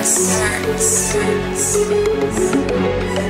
Nerds. Nerds.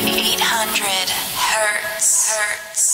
Eight hundred hertz. hertz.